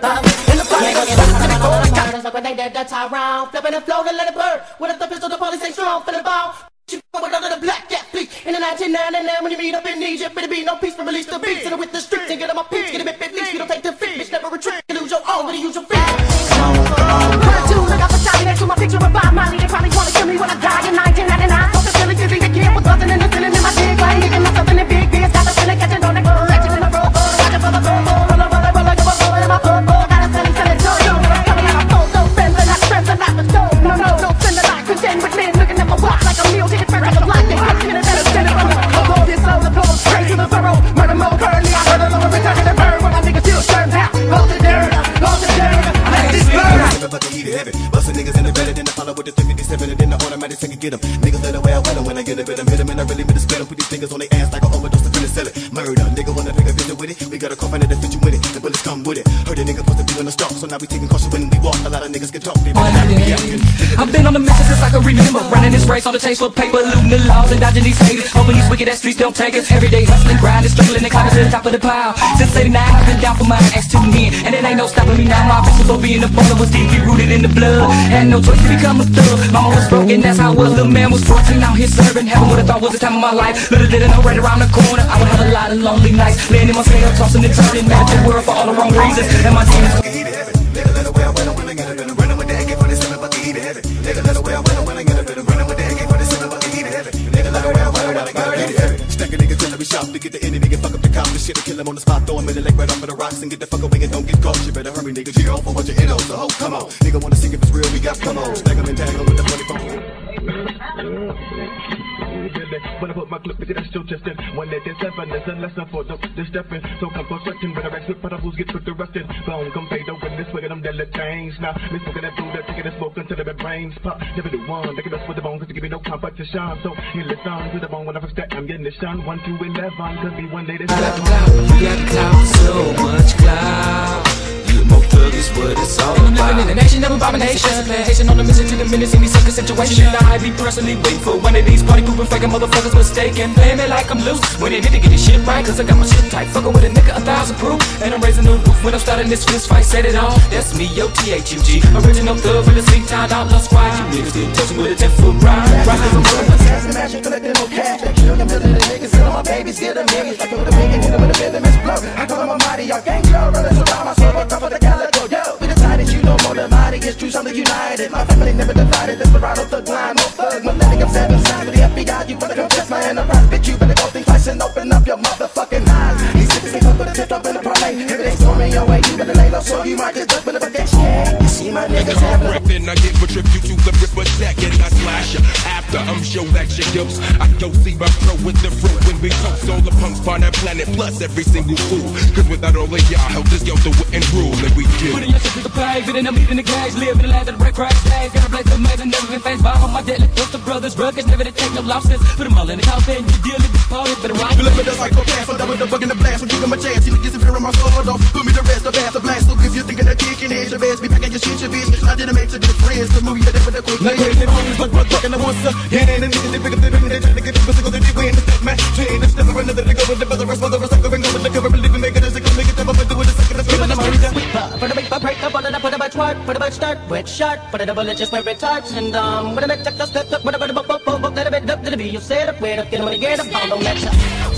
the up. In the party, go shot to the. That's like when they did the tie round. Flipping and flow to let it burn. With the pistol, the police ain't strong for the ball. You go under the black cat fleet In the 1999 when you meet up in Egypt Better be no peace but release the beats And with the streets and get on my peaks Get a bit bit least You don't take defeat Bitch never retreat You lose your own but you use your feet bit of hit 'em and I really been to split 'em. Put these fingers on their ass like an overdose sell it. Murder, nigga wanna take a visit with it. We got a coffin that fit you with it. The bullets come with it. Heard a nigga supposed to be on the stalk, so now we taking caution when we walk. A lot of niggas can talk, they not be acting. I've been on the mission since I can remember. Running this race on the chase for paper Looting the laws and dodging these haters. Hoping these wicked ass streets don't take us. Every day hustling, grinding, struggling and climbing to the top of the pile. Since 89 I've been down for my ex two men And it ain't no stopping me now. My bitch was being a baller was deeply rooted in the blood. Had no choice to become a thug. Mama was broken, that's how I was. The man was 14, out here serving. Heaven would have thought was the time of my life. Little did I know right around the corner I would have a lot of lonely nights. Laying in my cell, tossing and turning. Mad at the world for all the wrong reasons. And my team is kill him on the spot, throw him in the leg right off of the rocks and get the fuck away and don't get caught. You better hurry, nigga. G.O. for what you in on, so come on. Nigga wanna see if it's real, we got come on. Stack 'em and tag 'em with the funny phone. When I put my clip into that still testing. One that is seven is a lesson for the this stepping. So come constructing, but I racks with parables get tricked arrested. Bone come fade over this way, them deadly things. Now, me smoking that food, taking that smoke until the brains pop. Never do one, they can mess with the bone, cause they give me no competition. So, here listen to the bone when I step, I'm getting the shun. One to eleven, could be one day. You got clout, so much clout. You more thug is what it's all Living in about. a nation of abomination. Haitian on the mission to the minutes in these sucker situation I be personally waiting for one of these party pooping faking motherfuckers mistaken? Playing me like I'm loose when they need to get this shit right Cause I got my shit tight. Fucking with a nigga a thousand proof And I'm raising the roof when I'm starting this fist fight. Said it all, that's me, yo T-H-U-G Original thug the sleep time outlaw squad You niggas still touching with a 10 foot ride as a motherfucker Cash and magic, collecting no cash. They kill a million niggas, and all my babies get a million. Like with a million, hit 'em with a million, miss blow. I call them a mighty, y'all gang it's united. My family never divided, This Desperado, thug line, no thug. Millennium, seven signs with the FBI, you better come test my enterprise, bitch, you better go think twice and open up your motherfucking eyes. These niggas ain't come with a tip up in the parlay. If it ain't storming your way, you better lay low, so you might with my niggas have no Then I give a tribute to the ripper check and I slash ya. After I'm show that shit dose, I go see my pro with the fruit when we toast all the punks on that planet plus every single fool. Cause without all of y'all, help this yo the wouldn't rule and we do. Putting your shit to the page, fitting them in the cage, living the life of the red crack days. Got a place amazing, never been faced by all my deadly with the brothers, rugged, never to take no losses. Put them all in the coffin, you deal with the party, better rock. You look at us like cocaine, so double the bug in the blast. When you give 'em a chance, you niggas if you're on my soul, don't put me to rest. The bass, the blast. So you're thinking of kicking, here's your best. Be back at your shit, your bitch. I didn't make to good friends. The movie, the with the quick. You hate the movies, like and I want some. Yeah, and the niggas, they pick up the ring, they try to get the physical, they win. The step match, chain, the step of another, they go with the brother, rest, mother, rest, go and go with the cover, believe in make it as a go, make it up and do it a second, what I'm Put a big break up on it, put a bit work, put a bit start, with shot, put a double just my retards, and um, with a bit check the step up, with a bit of book, book, book, let a bit up to the be, you set up, wait up, get money, get up,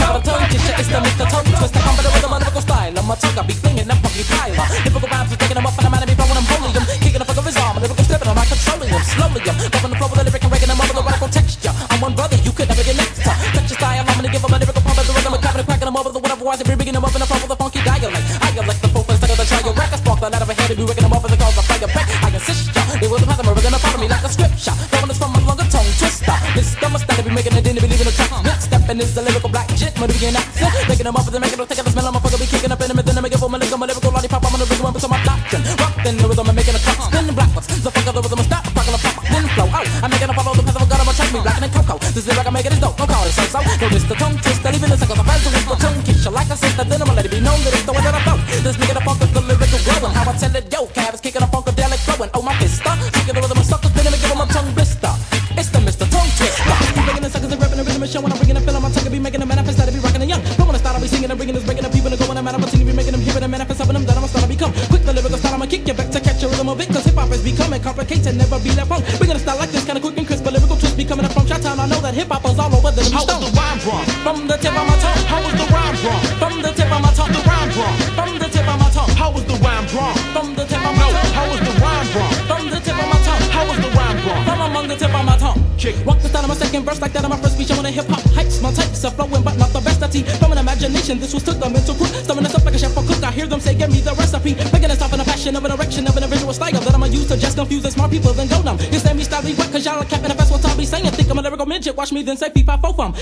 Got a tongue twister, it's the Mr. Tongue Twister. I'm better with a motherfucker style. I'm a tongue, I be clinging, I'm fucking Kyla. Typical rhymes, taking them up, and I'm out of me, when I'm holding them. Kicking the fuck of his arm, A lyrical stripping, I'm not controlling them. Slowly, I'm bumping the flow with the lyric and raking them over the radical texture. I'm one brother, you could never get next to. Touch your style, I'm gonna give them a lyrical pump at the rhythm, capping and cracking them over the whatever wise, be rigging them up in a pump with a funky dialect. I elect the full place, like the try your record spark, the out of a head to be rigging them up as a cause of fire back. I insist, y'all, they will pass them over, gonna follow me like a scripture. Throwing this from a longer tongue twister. This dumb must be making it, didn't believe in the track. Next stepping is the lyrical begin accent. Making them up they make it, taking the smell, I'm a fucker, be kicking up in the middle, and make it for my lyrical, my lyrical lollipop, I'm gonna them up to my doctrine. Rockin' the rhythm, I'm making a cut, spin ones. The fuck of the rhythm, stop, fucking a pop, then flow out. I'm making a follow the path of a gun, I'm gonna me, blackin' and cocoa. This lyric I make it is dope, don't call it so so. No, this the tongue twister, even the seconds, I'm fast with the tongue kisser. Like I said, then I'ma let it be known that it's the way that I flow. This nigga the funk is the lyrical growing. How I tell it, yo, Cav is kicking a funkadelic flowing. Oh, my that I'm start to become. Quick, the lyrical style, I'ma kick you back to catch a rhythm of it. Cause hip hop is becoming complicated, never be left wrong. Bringing a style like this, kinda quick and crisp, but lyrical twist be coming up from Chi-Town. I know that hip hop is all over the How was the rhyme from? From the tip of my tongue. How was the rhyme from? From the tip of my tongue. The rhyme from? From the tip of my tongue. How was the rhyme from? From the tip of my tongue. how was the rhyme from? From the tip of my tongue. How was the rhyme from? From among the tip of my tongue. Kick. Walk the style of my second verse like that of my first speech. I want a hip hop hypes. My types are flowing, but not the best I teach. Imagination, this was took them into quick. Stirring us up like a chef or cook. I hear them say, Give me the recipe. Making us off in a passion of an erection of an individual style that I'ma use to just confuse the smart people, then go dumb. You say me style wet, cause y'all are capping the best what I'll be saying. Think I'm a lyrical midget. Watch me then say, Peep, I fo from.